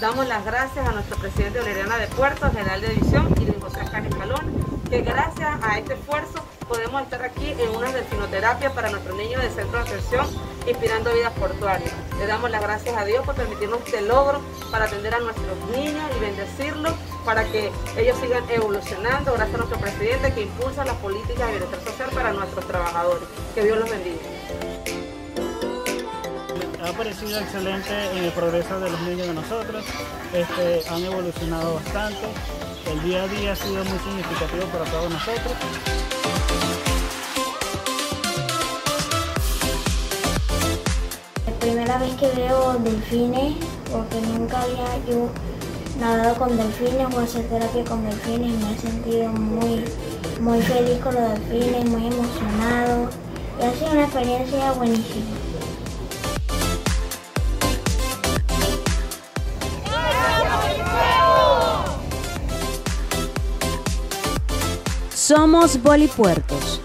Damos las gracias a nuestro presidente Valeriana de Puerto, general de división, y de José Escalón, que gracias a este esfuerzo podemos estar aquí en una delfinoterapia para nuestros niños de centro de atención, inspirando vidas portuarias. Le damos las gracias a Dios por permitirnos este logro para atender a nuestros niños y bendecirlos para que ellos sigan evolucionando, gracias a nuestro presidente que impulsa las políticas de bienestar social para nuestros trabajadores. Que Dios los bendiga ha parecido excelente en el progreso de los niños de nosotros. Este, han evolucionado bastante. El día a día ha sido muy significativo para todos nosotros. La primera vez que veo delfines, porque nunca había yo nadado con delfines o hacer terapia con delfines me he sentido muy, muy feliz con los delfines, muy emocionado y ha sido una experiencia buenísima. Somos Bolipuertos.